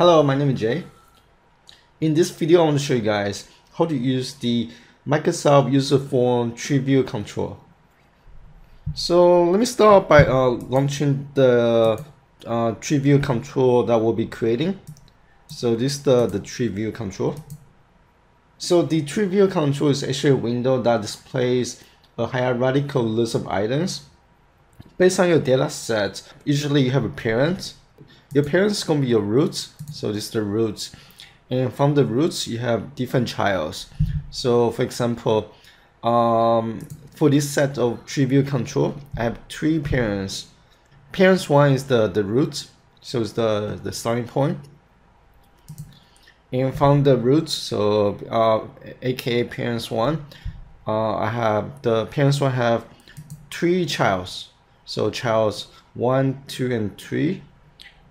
Hello, my name is Jay. In this video, I want to show you guys how to use the Microsoft User Form Tree View Control. So let me start by uh, launching the uh, Tree View Control that we'll be creating. So this is the, the Tree View Control. So the Tree View Control is actually a window that displays a hierarchical list of items. Based on your data set, usually you have a parent. Your parents is going to be your roots. So this is the roots. And from the roots, you have different childs. So for example, um, for this set of tree view control, I have three parents. Parents one is the, the root, so it's the, the starting point. And from the roots, so uh, aka parents one, uh, I have the parents one have three childs. So childs one, two, and three.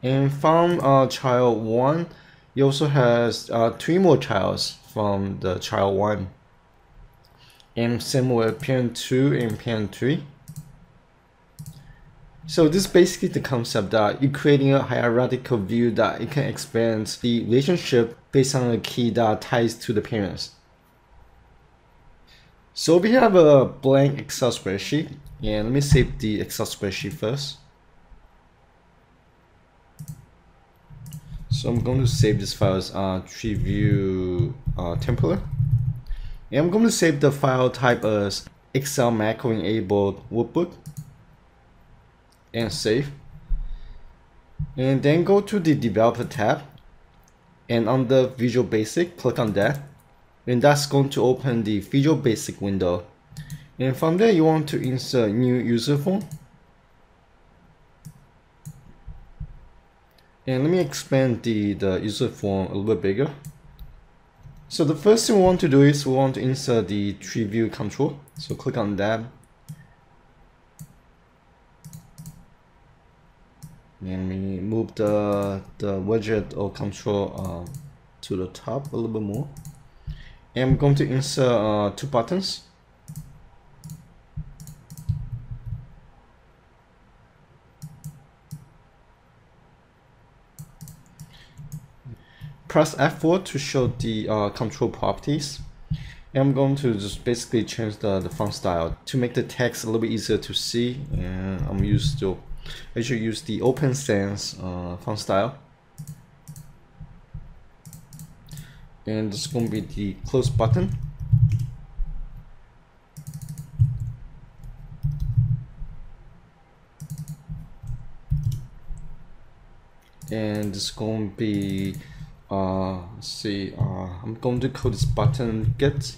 And from uh, child one, you also has uh, three more childs from the child one. And same with parent two and parent three. So this is basically the concept that you're creating a hierarchical view that it can expand the relationship based on a key that ties to the parents. So we have a blank Excel spreadsheet and let me save the Excel spreadsheet first. So I'm going to save this file as uh, tree view uh, template. And I'm going to save the file type as Excel macro enabled workbook and save. And then go to the developer tab and the Visual Basic, click on that and that's going to open the Visual Basic window. And from there, you want to insert new user form. And let me expand the, the user form a little bit bigger. So the first thing we want to do is we want to insert the tree view control. So click on that. And we move the, the widget or control uh, to the top a little bit more. And I'm going to insert uh, two buttons. Press F4 to show the uh, control properties. And I'm going to just basically change the, the font style to make the text a little bit easier to see. And I'm used to, I should use the Open Sans uh, font style. and this is going to be the close button and it's going to be uh see uh i'm going to call this button get.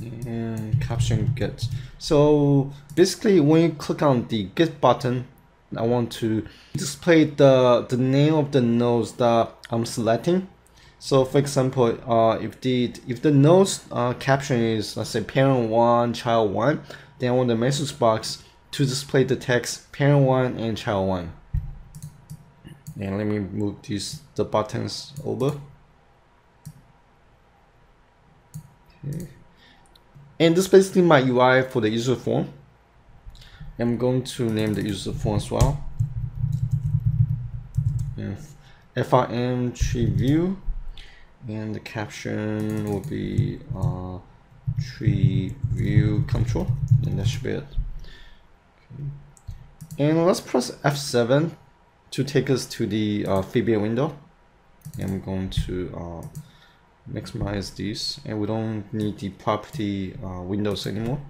And caption get. So basically when you click on the get button i want to display the the name of the nodes that i'm selecting. So for example, uh, if the if the node's uh, caption is let's say parent one, child one, then I want the message box to display the text parent one and child one. And let me move these the buttons over. Okay. And this is basically my UI for the user form. I'm going to name the user form as well. And FRM tree view and the caption will be uh, tree view control and that should be it okay. and let's press F7 to take us to the uh, VBA window. I'm going to uh, maximize this and we don't need the property uh, windows anymore.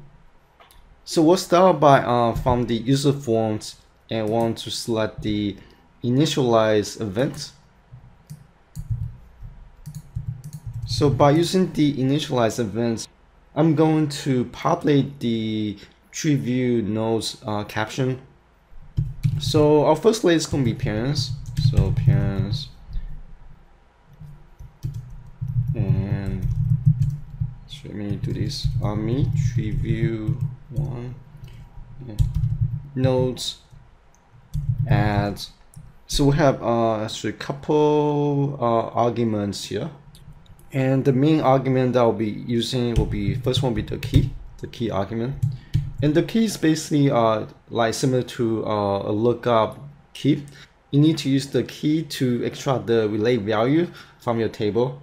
So we'll start by uh, from the user forms and want to select the initialize event. So by using the initialize events, I'm going to populate the tree view nodes uh, caption. So our first layer is going to be parents. So parents and so let me do this. Me tree view one nodes add. So we have uh, actually a couple uh, arguments here. And the main argument that I'll be using will be, first one will be the key, the key argument. And the key is basically uh, like similar to uh, a lookup key. you need to use the key to extract the relay value from your table.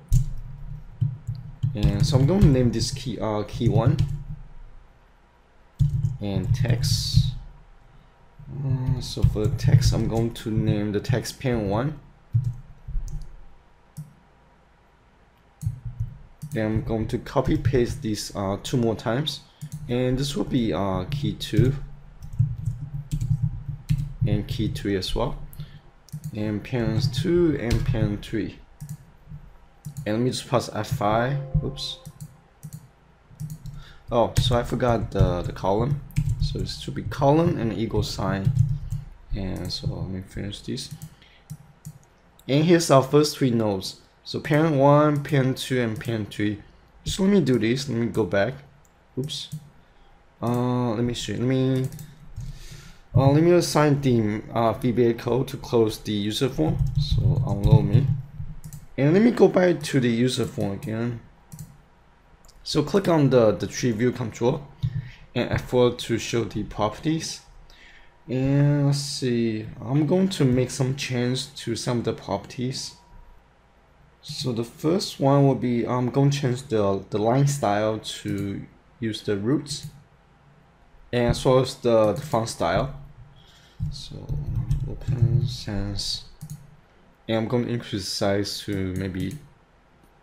And so I'm going to name this key uh, key one and text. So for the text, I'm going to name the text parent one. Then I'm going to copy paste this uh, two more times, and this will be uh, key two and key three as well, and parents two and parent three. And let me just press F5. Oops. Oh, so I forgot the, the column. So it should be column and equal sign. And so let me finish this. And here's our first three nodes. So parent 1, parent 2, and parent 3. Just let me do this. Let me go back. Oops. Uh, let me see. Let me uh, let me assign the uh, VBA code to close the user form. So unload me. And let me go back to the user form again. So click on the, the tree view control and F4 to show the properties. And let's see, I'm going to make some change to some of the properties. So the first one will be, I'm going to change the, the line style to use the roots. And as well as the, the font style. So open sans. And I'm going to increase the size to maybe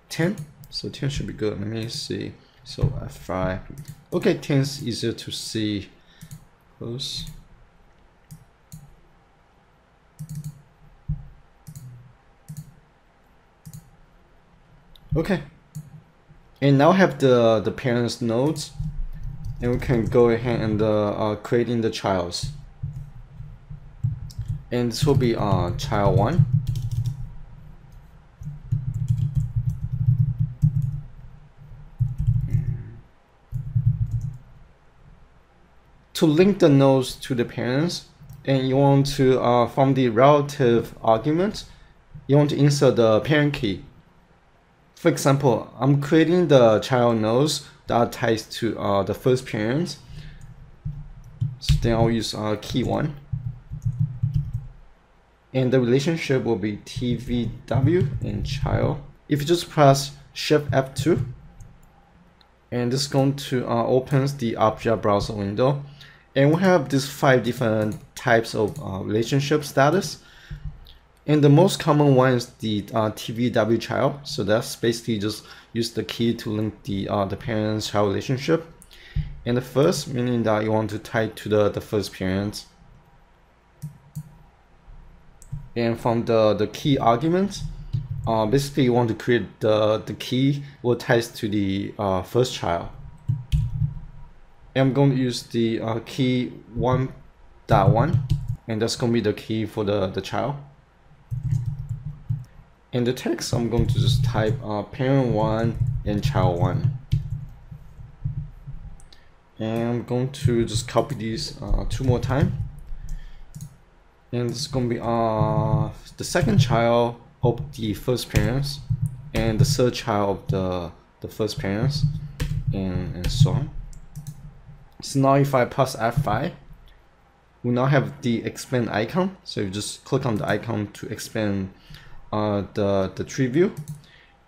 10 so 10 should be good. Let me see. So F5 okay 10 is easier to see. Close. Okay and now have the the parents nodes and we can go ahead and uh, uh, creating the childs. And this will be uh, child 1 to link the nodes to the parents and you want to uh, from the relative argument you want to insert the parent key for example i'm creating the child nodes that ties to uh, the first parent. So then i'll use uh, key one. And the relationship will be tvw and child. If you just press shift f2 and this is going to uh, opens the object browser window. And we have these five different types of uh, relationship status and the most common one is the uh, tvw child so that's basically just use the key to link the uh, the parents child relationship. And the first meaning that you want to tie to the the first parent. And from the the key argument uh, basically you want to create the the key will ties to the uh, first child. I'm going to use the uh, key 1 dot 1 and that's going to be the key for the, the child. In the text, I'm going to just type uh, parent 1 and child 1. And I'm going to just copy these uh, two more times. And it's going to be uh, the second child of the first parents and the third child of the, the first parents and, and so on. So now if I press F5, we now have the expand icon. So you just click on the icon to expand uh, the, the tree view.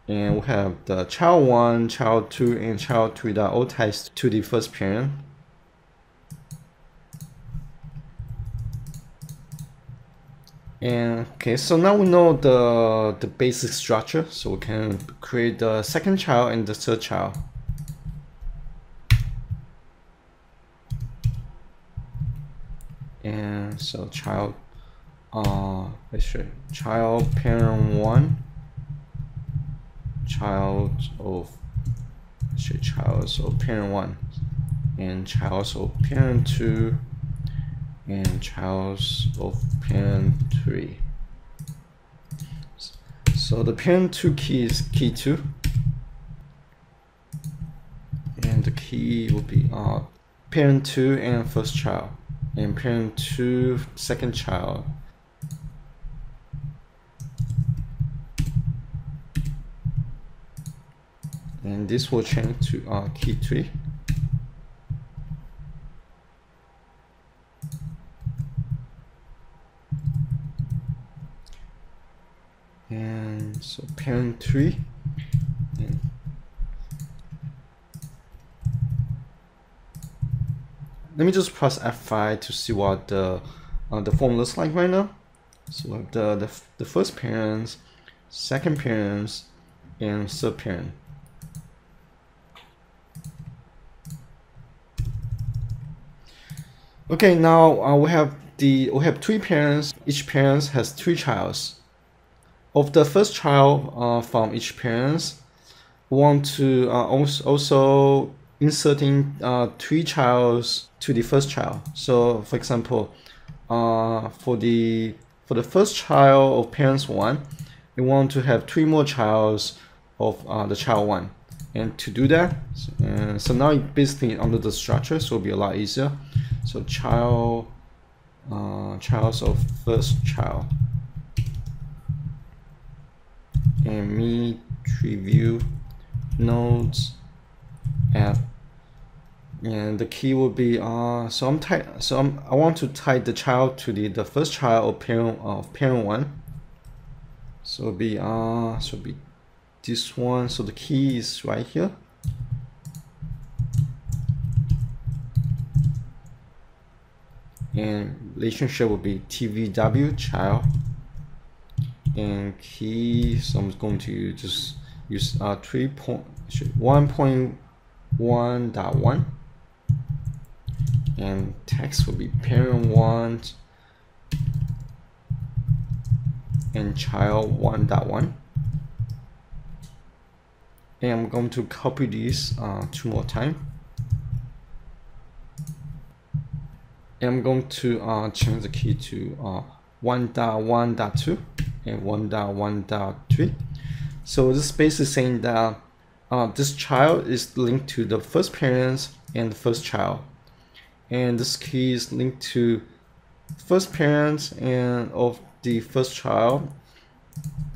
And we have the child 1, child 2, and child 3 that all ties to the first parent. And okay, so now we know the, the basic structure. So we can create the second child and the third child. and so child uh let's show child parent one. Child of let's say child of parent one. And child of parent two. And child of parent three. So the parent two key is key two. And the key will be uh parent two and first child. And parent two second child. And this will change to uh, key 3. and so parent 3 and let me just press F5 to see what the uh, the form looks like right now. So the, the, the first parents second parents and third parent okay now uh, we have the we have three parents. Each parent has three childs. Of the first child uh, from each parents want to uh, also inserting uh, three childs to the first child. So for example uh, for the for the first child of parents one we want to have three more childs of uh, the child one and to do that uh, so now basically under the structure so it'll be a lot easier. So child uh, child of first child. And me view nodes app. And the key will be uh so I'm type so I'm, I want to tie the child to the the first child of parent of parent one. So it'll be uh so it'll be this one so the key is right here. And relationship will be tvw child. And key so I'm going to just use uh 3 point 1.1 dot 1 and text will be parent 1 and child 1 dot 1 I'm going to copy this uh, two more time. And I'm going to uh, change the key to uh, 1.1.2 and 1.1.3 so this is basically saying that uh, this child is linked to the first parents and the first child. And this key is linked to first parents and of the first child.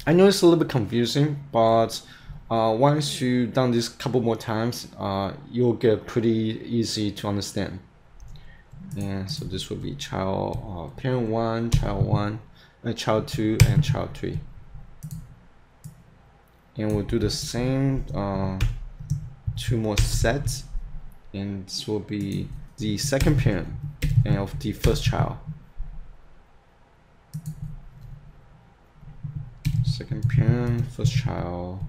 I know it's a little bit confusing but uh, once you've done this couple more times uh, you'll get pretty easy to understand. And so this will be child uh, parent 1 child 1 uh, child 2 and child 3 and we'll do the same uh, two more sets and this will be the second parent and of the first child. Second parent first child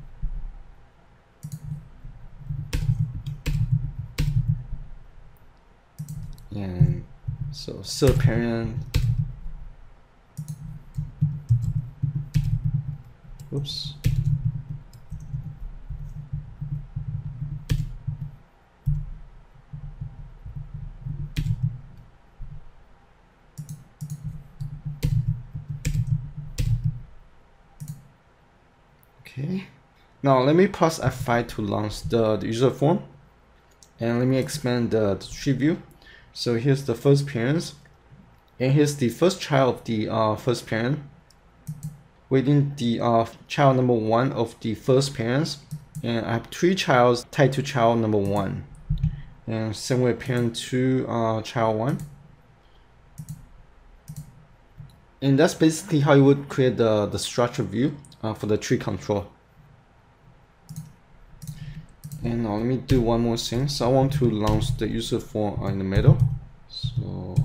and so third parent oops. Okay. Now let me press F5 to launch the, the user form. And let me expand the, the tree view so here's the first parents, and here's the first child of the uh, first parent within the uh, child number one of the first parents and I have three childs tied to child number one. And same way parent to uh, child one. And that's basically how you would create the, the structure view uh, for the tree control and now let me do one more thing so I want to launch the user form in the middle. So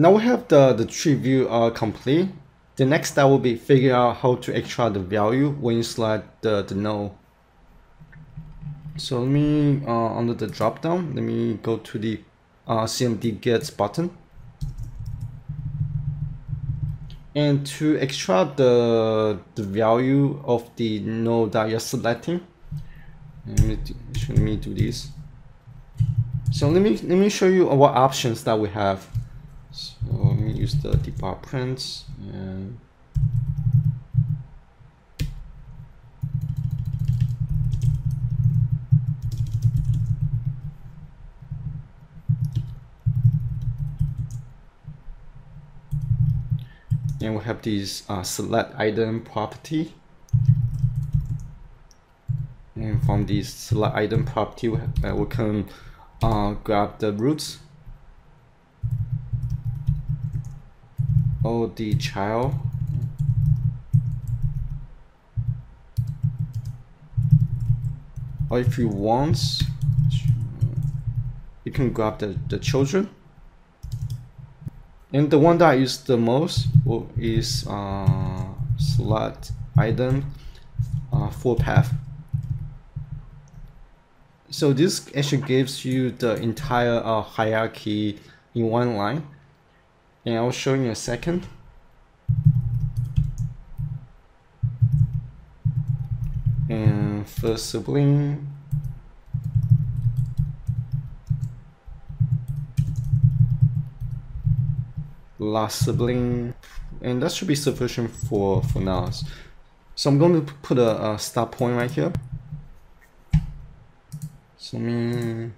Now we have the, the tree view uh, complete. The next step will be figure out how to extract the value when you select the, the node. So let me, uh, under the drop down, let me go to the uh, CMD gets button. And to extract the, the value of the node that you're selecting, let me do, let me do this. So let me let me show you what options that we have. So use the departments and and we have this uh, select item property. And from this select item property we, uh, we can uh, grab the roots. Or the child? Or if you want you can grab the, the children. And the one that I use the most is uh, select item uh, full path. So this actually gives you the entire uh, hierarchy in one line and I'll show you in a second. And first sibling. Last sibling. And that should be sufficient for for now. So I'm going to put a, a stop point right here. So me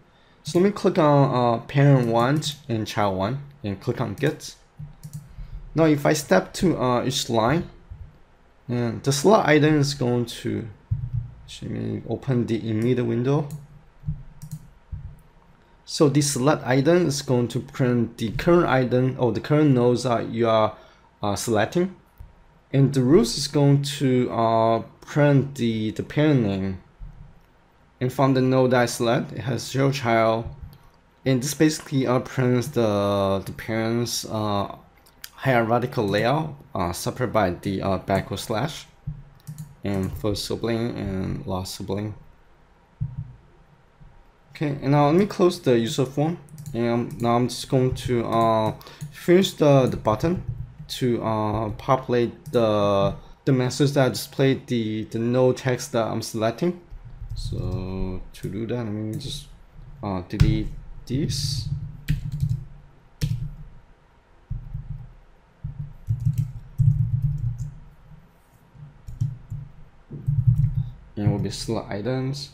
so let me click on uh, parent one and child one and click on get now if I step to uh, each line and the slot item is going to let me open the immediate window so this select item is going to print the current item or the current nodes that you are uh, selecting. And the roots is going to uh, print the, the parent name. And from the node I select, it has zero child. And this basically prints the, the parent's uh, hierarchical layout uh, separated by the uh, backward slash. And first sibling and last sibling. Okay, and now let me close the user form. And now I'm just going to uh, finish the, the button to uh, populate the the message that displayed the, the no text that I'm selecting. So to do that, let me just uh, delete this. And will be select items.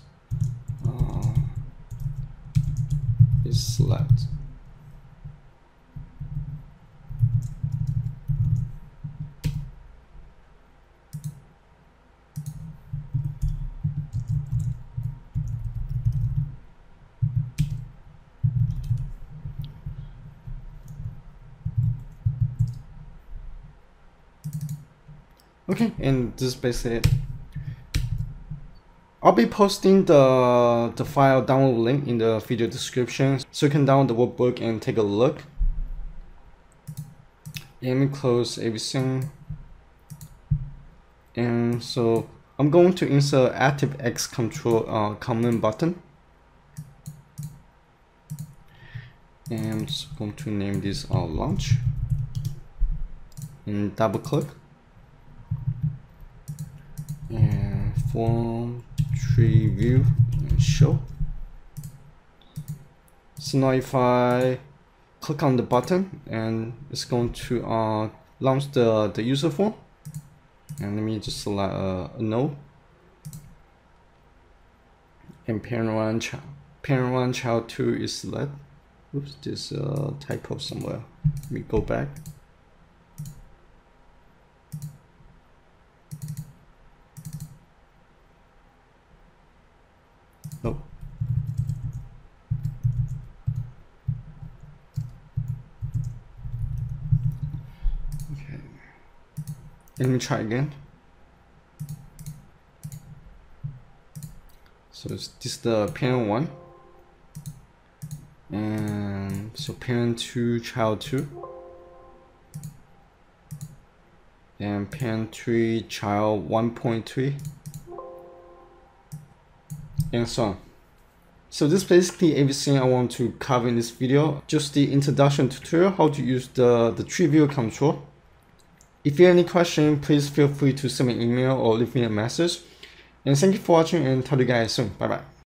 is select. Okay, and this is basically it. I'll be posting the, the file download link in the video description so you can download the workbook and take a look. Let me close everything. And so I'm going to insert ActiveX control uh, command button. And I'm going to name this uh, launch. And double click. Form tree view and show. So now if I click on the button and it's going to uh, launch the, the user form. And let me just select a, a node. And parent one, child, parent one, child two is select. Oops, there's a typo somewhere. Let me go back. Oh. Okay. Let me try again. So this is the parent one. And so parent two, child two. And parent three, child 1.3 and so on. So this is basically everything I want to cover in this video. Just the introduction tutorial, how to use the, the tree view control. If you have any question, please feel free to send me an email or leave me a message. And thank you for watching and talk to you guys soon. Bye bye.